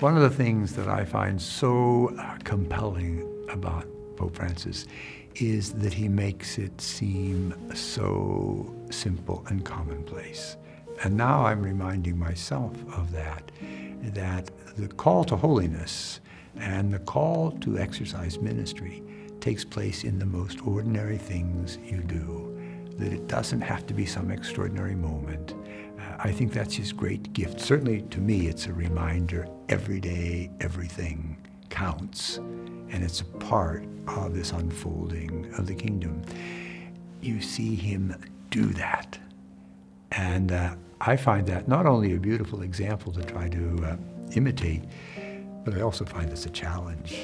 One of the things that I find so uh, compelling about Pope Francis is that he makes it seem so simple and commonplace. And now I'm reminding myself of that, that the call to holiness and the call to exercise ministry takes place in the most ordinary things you do, that it doesn't have to be some extraordinary moment. I think that's his great gift. Certainly to me, it's a reminder every day, everything counts, and it's a part of this unfolding of the kingdom. You see him do that. And uh, I find that not only a beautiful example to try to uh, imitate, but I also find this a challenge.